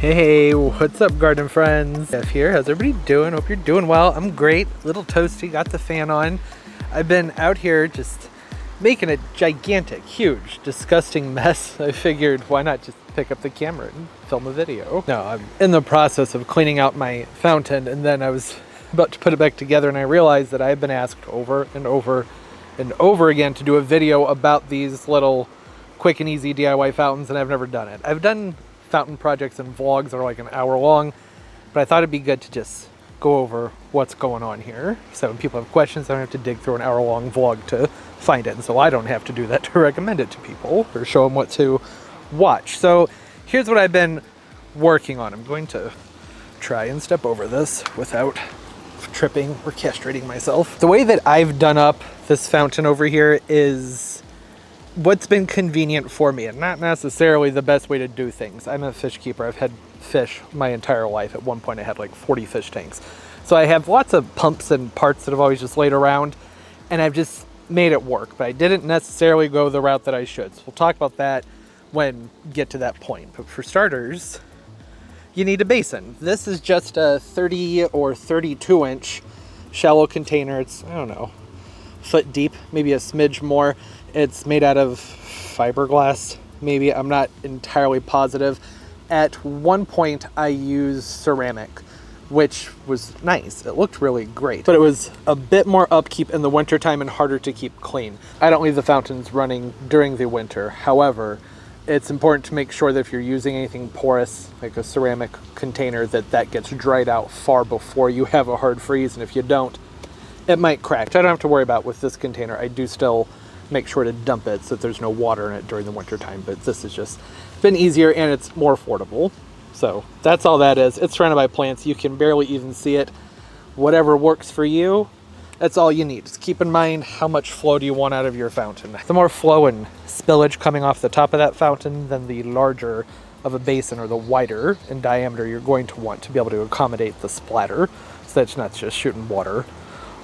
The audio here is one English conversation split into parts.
Hey, what's up garden friends? Jeff here, how's everybody doing? Hope you're doing well. I'm great, little toasty, got the fan on. I've been out here just making a gigantic, huge, disgusting mess. I figured why not just pick up the camera and film a video. No, I'm in the process of cleaning out my fountain and then I was about to put it back together and I realized that I've been asked over and over and over again to do a video about these little quick and easy DIY fountains and I've never done it. I've done fountain projects and vlogs are like an hour long, but I thought it'd be good to just go over what's going on here. So when people have questions, I don't have to dig through an hour long vlog to find it. And so I don't have to do that to recommend it to people or show them what to watch. So here's what I've been working on. I'm going to try and step over this without tripping or castrating myself. The way that I've done up this fountain over here is what's been convenient for me and not necessarily the best way to do things. I'm a fish keeper. I've had fish my entire life. At one point I had like 40 fish tanks. So I have lots of pumps and parts that I've always just laid around and I've just made it work, but I didn't necessarily go the route that I should. So we'll talk about that when get to that point. But for starters, you need a basin. This is just a 30 or 32 inch shallow container. It's, I don't know, foot deep, maybe a smidge more. It's made out of fiberglass, maybe. I'm not entirely positive. At one point, I used ceramic, which was nice. It looked really great, but it was a bit more upkeep in the wintertime and harder to keep clean. I don't leave the fountains running during the winter. However, it's important to make sure that if you're using anything porous, like a ceramic container, that that gets dried out far before you have a hard freeze. And if you don't, it might crack. I don't have to worry about with this container. I do still make sure to dump it so that there's no water in it during the winter time. But this has just been easier and it's more affordable. So that's all that is. It's surrounded by plants. You can barely even see it. Whatever works for you, that's all you need. Just keep in mind how much flow do you want out of your fountain. The more flow and spillage coming off the top of that fountain, then the larger of a basin or the wider in diameter you're going to want to be able to accommodate the splatter so that it's not just shooting water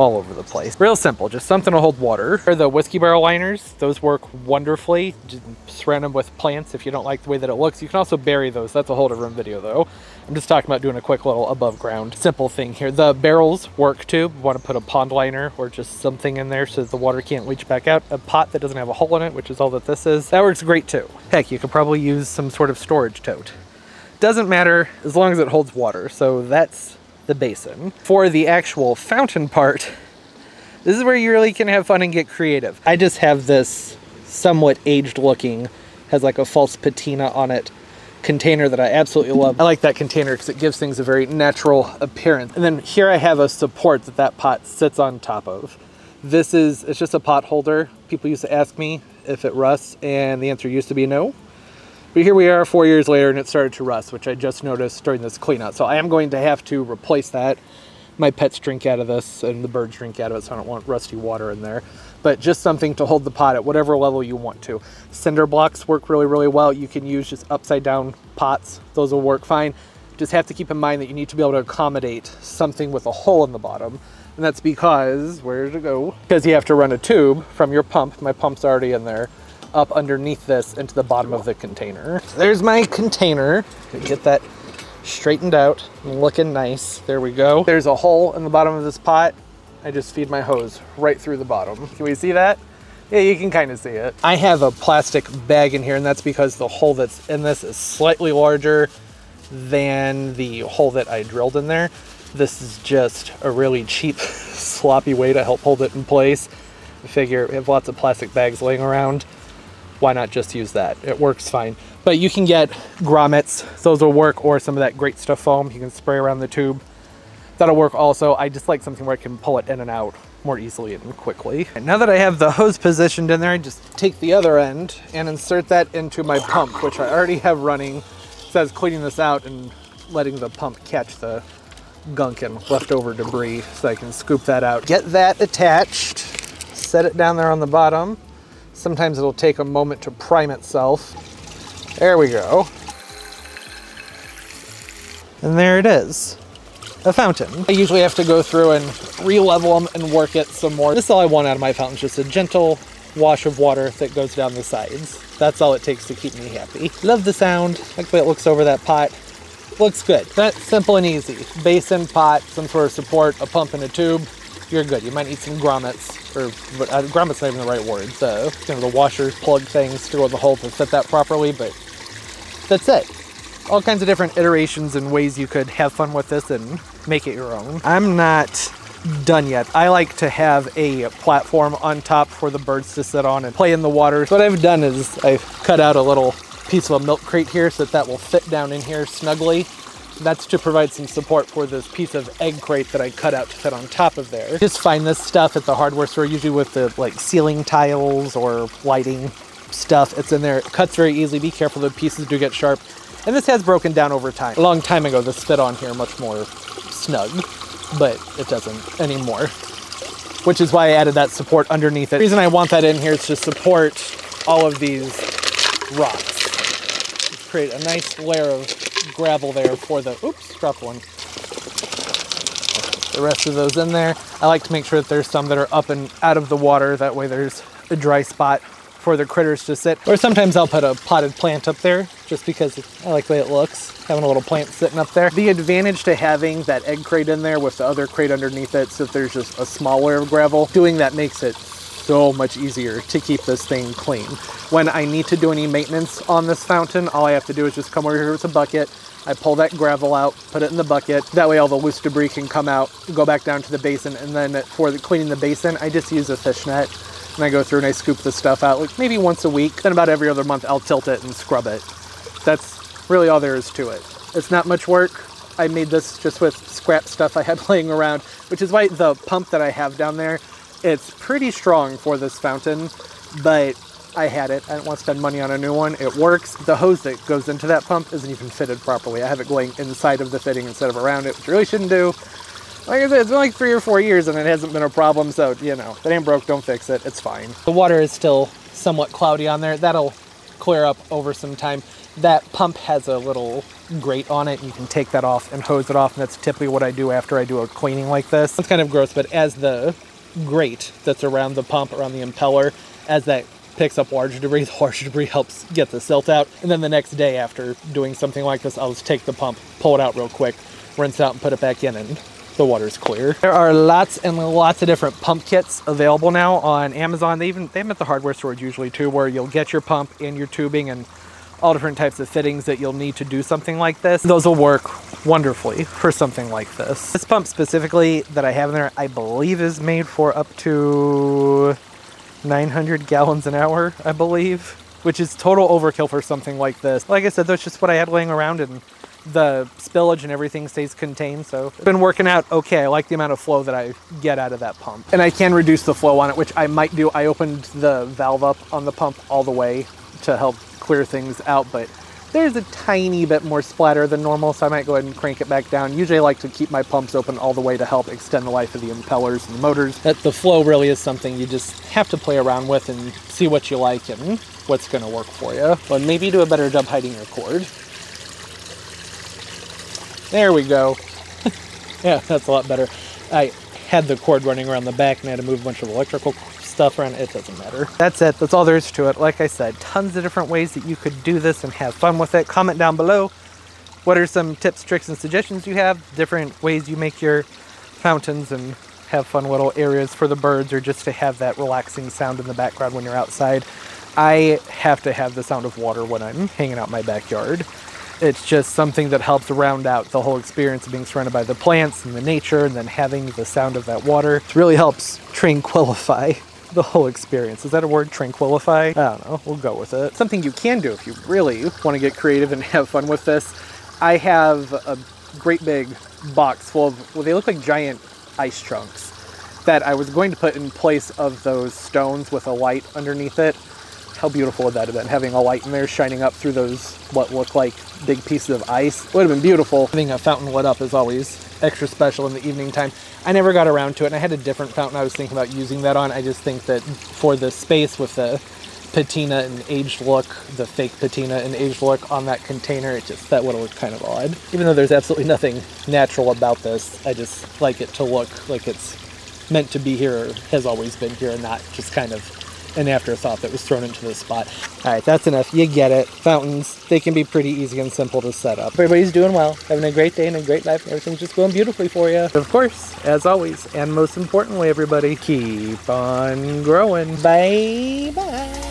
all over the place. Real simple, just something to hold water. For the whiskey barrel liners, those work wonderfully. Just surround them with plants if you don't like the way that it looks. You can also bury those. That's a whole different video though. I'm just talking about doing a quick little above ground simple thing here. The barrels work too. You want to put a pond liner or just something in there so the water can't leach back out. A pot that doesn't have a hole in it, which is all that this is. That works great too. Heck, you could probably use some sort of storage tote. Doesn't matter as long as it holds water. So that's the basin. For the actual fountain part, this is where you really can have fun and get creative. I just have this somewhat aged looking, has like a false patina on it, container that I absolutely love. I like that container because it gives things a very natural appearance. And then here I have a support that that pot sits on top of. This is, it's just a pot holder. People used to ask me if it rusts and the answer used to be no. But here we are four years later and it started to rust, which I just noticed during this clean out. So I am going to have to replace that. My pets drink out of this and the birds drink out of it, so I don't want rusty water in there. But just something to hold the pot at whatever level you want to. Cinder blocks work really, really well. You can use just upside down pots. Those will work fine. Just have to keep in mind that you need to be able to accommodate something with a hole in the bottom. And that's because, where it go? Because you have to run a tube from your pump. My pump's already in there up underneath this into the bottom of the container. There's my container. Get that straightened out looking nice. There we go. There's a hole in the bottom of this pot. I just feed my hose right through the bottom. Can we see that? Yeah, you can kind of see it. I have a plastic bag in here and that's because the hole that's in this is slightly larger than the hole that I drilled in there. This is just a really cheap, sloppy way to help hold it in place. I figure we have lots of plastic bags laying around why not just use that? It works fine. But you can get grommets, those will work, or some of that great stuff foam you can spray around the tube. That'll work also. I just like something where I can pull it in and out more easily and quickly. And now that I have the hose positioned in there, I just take the other end and insert that into my pump, which I already have running. It says cleaning this out and letting the pump catch the gunk and leftover debris so I can scoop that out. Get that attached, set it down there on the bottom, Sometimes it'll take a moment to prime itself. There we go. And there it is, a fountain. I usually have to go through and re-level them and work it some more. This is all I want out of my fountain, just a gentle wash of water that goes down the sides. That's all it takes to keep me happy. Love the sound, like the way it looks over that pot. looks good. That's simple and easy. Basin, pot, some sort of support, a pump and a tube. You're good. You might need some grommets, or uh, grommets not even the right word. So, you know, the washer plug things to go in the hole to fit that properly, but that's it. All kinds of different iterations and ways you could have fun with this and make it your own. I'm not done yet. I like to have a platform on top for the birds to sit on and play in the water. So what I've done is I've cut out a little piece of a milk crate here so that that will fit down in here snugly. That's to provide some support for this piece of egg crate that I cut out to fit on top of there. Just find this stuff at the hardware store, usually with the like ceiling tiles or lighting stuff. It's in there. It cuts very easily. Be careful, the pieces do get sharp. And this has broken down over time. A long time ago, this fit on here much more snug but it doesn't anymore. Which is why I added that support underneath it. The reason I want that in here is to support all of these rocks. Create a nice layer of gravel there for the, oops, dropped one. The rest of those in there. I like to make sure that there's some that are up and out of the water. That way there's a dry spot for the critters to sit. Or sometimes I'll put a potted plant up there just because I like the way it looks, having a little plant sitting up there. The advantage to having that egg crate in there with the other crate underneath it, so if there's just a small layer of gravel, doing that makes it so much easier to keep this thing clean. When I need to do any maintenance on this fountain, all I have to do is just come over here with a bucket, I pull that gravel out, put it in the bucket. That way all the loose debris can come out, go back down to the basin, and then for the, cleaning the basin, I just use a fishnet and I go through and I scoop the stuff out like maybe once a week. Then about every other month I'll tilt it and scrub it. That's really all there is to it. It's not much work. I made this just with scrap stuff I had laying around, which is why the pump that I have down there, it's pretty strong for this fountain, but I had it. I didn't want to spend money on a new one. It works. The hose that goes into that pump isn't even fitted properly. I have it going inside of the fitting instead of around it, which really shouldn't do. Like I said, it's been like three or four years and it hasn't been a problem, so, you know, if it ain't broke, don't fix it. It's fine. The water is still somewhat cloudy on there. That'll clear up over some time. That pump has a little grate on it. You can take that off and hose it off, and that's typically what I do after I do a cleaning like this. It's kind of gross, but as the grate that's around the pump, around the impeller, as that picks up larger debris, the water debris helps get the silt out. And then the next day after doing something like this, I'll just take the pump, pull it out real quick, rinse it out and put it back in and the water's clear. There are lots and lots of different pump kits available now on Amazon. They even they have them at the hardware stores usually too, where you'll get your pump and your tubing and all different types of fittings that you'll need to do something like this. Those will work wonderfully for something like this. This pump specifically that I have in there, I believe is made for up to 900 gallons an hour, I believe, which is total overkill for something like this. Like I said, that's just what I had laying around and the spillage and everything stays contained. So it's been working out okay. I like the amount of flow that I get out of that pump. And I can reduce the flow on it, which I might do. I opened the valve up on the pump all the way to help clear things out, but there's a tiny bit more splatter than normal, so I might go ahead and crank it back down. Usually I like to keep my pumps open all the way to help extend the life of the impellers and the motors. That the flow really is something you just have to play around with and see what you like and what's gonna work for you. But maybe do a better job hiding your cord. There we go. yeah, that's a lot better. I had the cord running around the back and I had to move a bunch of electrical stuff around. It doesn't matter. That's it. That's all there is to it. Like I said, tons of different ways that you could do this and have fun with it. Comment down below. What are some tips, tricks, and suggestions you have? Different ways you make your fountains and have fun little areas for the birds or just to have that relaxing sound in the background when you're outside. I have to have the sound of water when I'm hanging out my backyard it's just something that helps round out the whole experience of being surrounded by the plants and the nature and then having the sound of that water. It really helps tranquilify the whole experience. Is that a word, tranquilify? I don't know, we'll go with it. Something you can do if you really want to get creative and have fun with this. I have a great big box full of, well, they look like giant ice chunks that I was going to put in place of those stones with a light underneath it how beautiful would that have been? Having a light in there shining up through those, what look like big pieces of ice. Would have been beautiful. Having a fountain lit up is always extra special in the evening time. I never got around to it, and I had a different fountain I was thinking about using that on. I just think that for the space with the patina and aged look, the fake patina and aged look on that container, it just, that would have looked kind of odd. Even though there's absolutely nothing natural about this, I just like it to look like it's meant to be here has always been here and not just kind of an afterthought that was thrown into this spot. All right, that's enough. You get it. Fountains, they can be pretty easy and simple to set up. Everybody's doing well, having a great day and a great life. Everything's just going beautifully for you. Of course, as always, and most importantly, everybody, keep on growing. Bye bye.